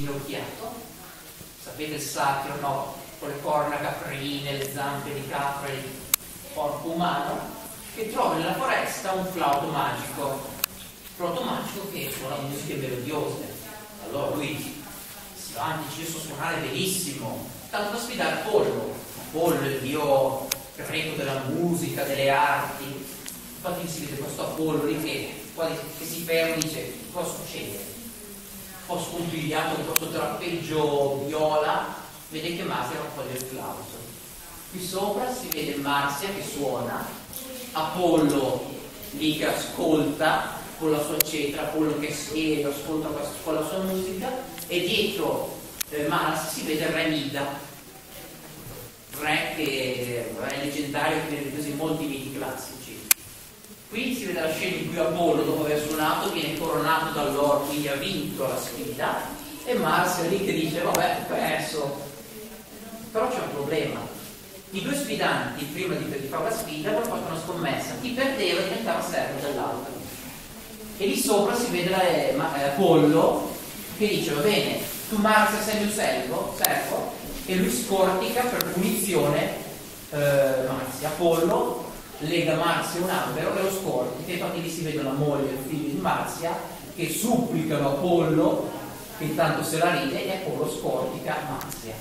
inginocchiato, sapete il satiro, no? Con le corna caprine, le zampe di capra e il corpo umano, che trova nella foresta un flauto magico, flauto magico che suona musiche melodiose. Allora lui si va dice io so suonare benissimo, tanto da sfidare Apollo. Apollo il dio greco della musica, delle arti. Infatti si vede questo Apollo lì che, che si ferma e dice cosa succede? Po' scompigliato con questo trappeggio viola, vede che Marsia raccoglie il flauto. Qui sopra si vede Marsia che suona, Apollo lì che ascolta con la sua cetra, Apollo che siede, ascolta con la sua musica e dietro eh, Mars si vede re Mida, re che è leggendario che viene ripreso in molti miti classici. Qui si vede la scena in cui Apollo, dopo aver suonato, viene coronato da loro, quindi ha vinto la sfida, e Mars è lì che dice, vabbè, perso. Però c'è un problema. I due sfidanti, prima di, di fare la sfida, hanno fatto una scommessa. Chi perdeva diventava servo dell'altro. E lì sopra si vede la, eh, Apollo che dice, va bene, tu Mars sei il servo, servo, e lui scortica per punizione eh, Marzia. Apollo lega Marzia a un albero e lo scortica, infatti lì si vede la moglie e il figlio di Marzia che supplicano Apollo che intanto se la ride e Apollo scortica Marzia.